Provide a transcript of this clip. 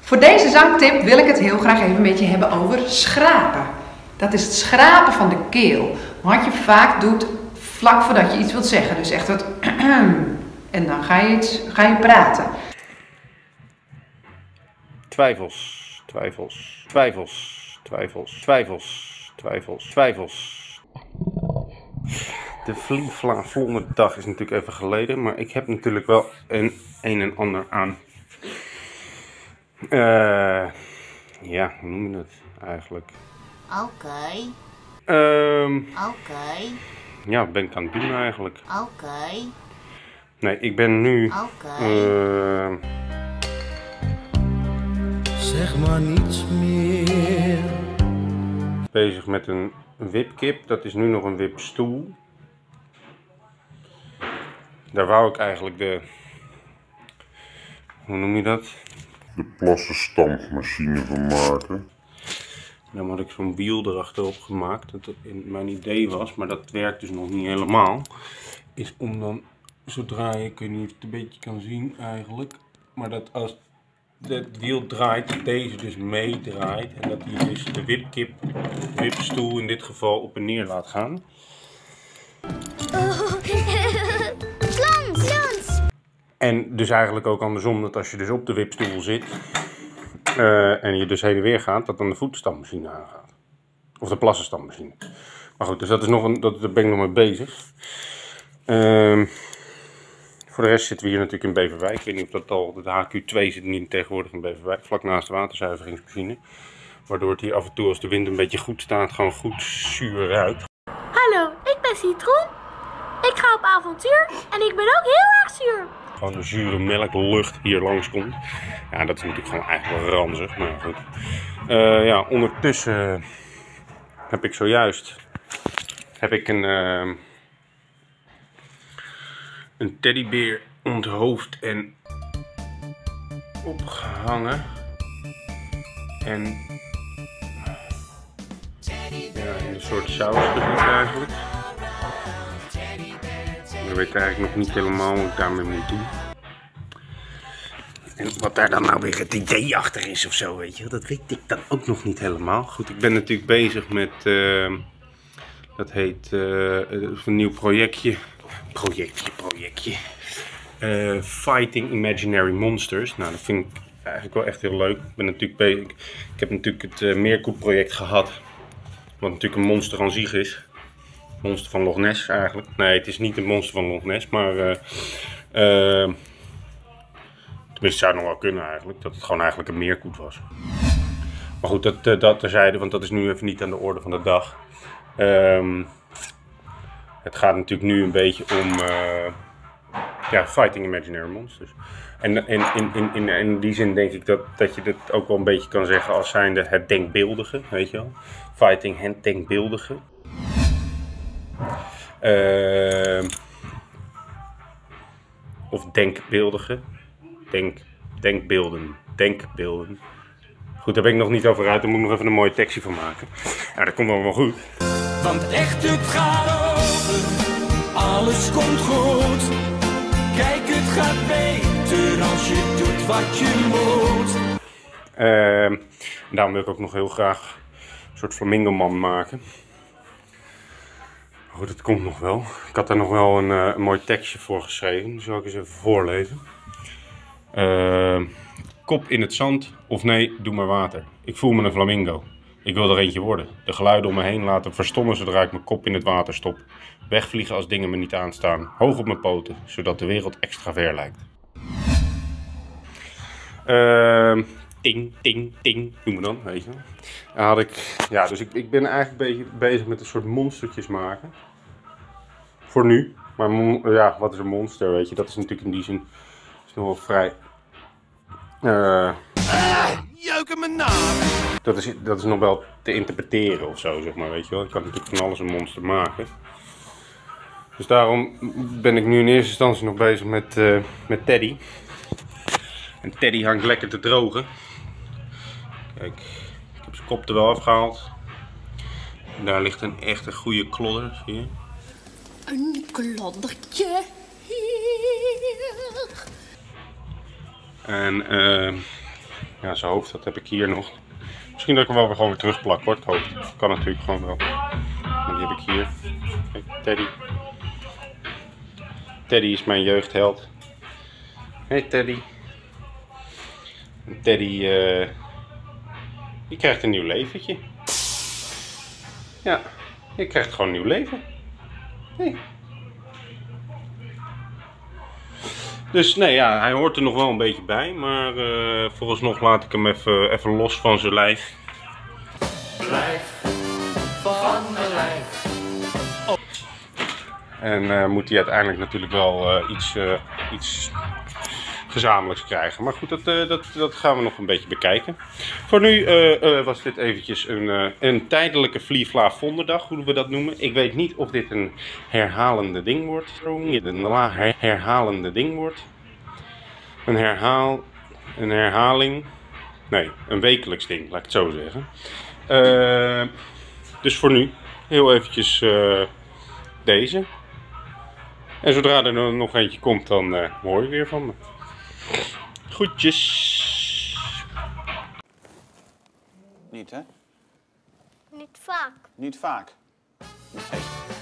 Voor deze zangtip wil ik het heel graag even met je hebben over schrapen. Dat is het schrapen van de keel. Wat je vaak doet vlak voordat je iets wilt zeggen. Dus echt dat en dan ga je, ga je praten. Twijfels, twijfels, twijfels, twijfels, twijfels, twijfels, twijfels. De vlievla dag is natuurlijk even geleden, maar ik heb natuurlijk wel een een en ander aan. Uh, ja, hoe noem je dat eigenlijk? Oké. Um, Oké. Ja, wat ben ik aan het doen eigenlijk? Oké. Nee, ik ben nu. Oké. Uh, zeg maar niets meer. Bezig met een wipkip. Dat is nu nog een wipstoel. Daar wou ik eigenlijk de. Hoe noem je dat? De plassenstampmachine van maken. Dan had ik zo'n wiel erachterop gemaakt. Dat in mijn idee was, maar dat werkt dus nog niet helemaal. Is om dan, zodra je, ik weet niet of je het een beetje kan zien eigenlijk. Maar dat als het wiel draait, deze dus meedraait. En dat hij dus de wipkip, de wipstoel in dit geval, op en neer laat gaan. En dus eigenlijk ook andersom, dat als je dus op de wipstoel zit uh, en je dus heen en weer gaat, dat dan de voetenstampmachine aangaat. Of de plassenstampmachine. Maar goed, dus dat is nog een, dat, daar ben ik nog mee bezig. Uh, voor de rest zitten we hier natuurlijk in Beverwijk. Ik weet niet of dat al, de HQ2 zit niet tegenwoordig in Beverwijk, vlak naast de waterzuiveringsmachine. Waardoor het hier af en toe als de wind een beetje goed staat, gewoon goed zuur ruikt. Hallo, ik ben Citroen. Ik ga op avontuur en ik ben ook heel erg zuur. Gewoon een zure melklucht hier langs komt. Ja, dat is natuurlijk gewoon eigenlijk wel ranzig, maar goed. Uh, ja, ondertussen heb ik zojuist heb ik een, uh, een teddybeer onthoofd en opgehangen. En ja, in een soort saus eigenlijk. Weet eigenlijk nog niet helemaal hoe ik daarmee moet doen. En wat daar dan nou weer het idee achter is of zo, weet je, dat weet ik dan ook nog niet helemaal. Goed, ik ben natuurlijk bezig met, uh, dat heet, uh, een nieuw projectje. Projectje, projectje. Fighting Imaginary Monsters. Nou, dat vind ik eigenlijk wel echt heel leuk. Ik ben natuurlijk bezig, ik heb natuurlijk het uh, Meerkoep project gehad. Wat natuurlijk een monster aan zich is monster van Loch Ness eigenlijk. Nee, het is niet een monster van Loch Ness, maar... Uh, uh, tenminste, zou het nog wel kunnen eigenlijk. Dat het gewoon eigenlijk een meerkoet was. Maar goed, dat, uh, dat terzijde, want dat is nu even niet aan de orde van de dag. Um, het gaat natuurlijk nu een beetje om... ja, Fighting Imaginary Monsters. En in, in, in, in, die zin denk ik dat, dat je dit ook wel een beetje kan zeggen als zijnde het denkbeeldige, weet je wel. Fighting het denkbeeldige. Uh, of denkbeeldige. Denk, denkbeelden. Denkbeelden. Goed, daar ben ik nog niet over uit. Daar moet ik nog even een mooie tekstje van maken. Ja, dat komt wel goed. Want echt, het gaat over. Alles komt goed. Kijk, het gaat beter als je doet wat je moet. Uh, daarom wil ik ook nog heel graag een soort flamingo man maken. Goed, het komt nog wel. Ik had daar nog wel een, uh, een mooi tekstje voor geschreven. Die zal ik eens even voorlezen. Uh, kop in het zand of nee, doe maar water. Ik voel me een flamingo. Ik wil er eentje worden. De geluiden om me heen laten verstommen zodra ik mijn kop in het water stop. Wegvliegen als dingen me niet aanstaan. Hoog op mijn poten, zodat de wereld extra ver lijkt. Uh, ting, ting, ting, noem me dan, weet je. Had ik, ja, dus ik, ik ben eigenlijk bezig, bezig met een soort monstertjes maken. Voor nu. Maar ja, wat is een monster, weet je? Dat is natuurlijk in die zin is nog wel vrij... Uh, Jeuken mijn naam! Dat is, dat is nog wel te interpreteren of zo, zeg maar, weet je wel. Ik kan natuurlijk van alles een monster maken. Dus daarom ben ik nu in eerste instantie nog bezig met, uh, met Teddy. En Teddy hangt lekker te drogen. Kijk, zijn kop er wel afgehaald. En daar ligt een echte goede klodder, zie je. Een kloddertje hier. En eh, ja, zijn hoofd, dat heb ik hier nog. Misschien dat ik hem wel weer gewoon weer terugplak hoor, het hoofd. Kan natuurlijk gewoon wel. Maar die heb ik hier. Kijk, Teddy. Teddy is mijn jeugdheld. Hey Teddy. En Teddy, eh, die krijgt een nieuw leventje. Ja, je krijgt gewoon een nieuw leven. Hey. Dus nee, ja, hij hoort er nog wel een beetje bij, maar eh vooralsnog laat ik hem even, even los van zijn lijf. Blijf van mijn lijf. En eh, moet hij uiteindelijk natuurlijk wel eh, iets, iets gezamenlijks krijgen. Maar goed, dat, eh, dat, dat gaan we nog een beetje bekijken. Voor nu eh, eh, was dit eventjes een, een tijdelijke Vlievla Vonderdag, hoe we dat noemen. Ik weet niet of dit een herhalende ding wordt. Een herhalende ding wordt. Een herhaal, een herhaling. Nee, een wekelijks ding, laat ik het zo zeggen. Dus voor nu heel eventjes deze. En zodra er no- nog eentje komt, dan hoor je weer van me. Groetjes. Niet, hè? Niet vaak. Niet vaak. Nee.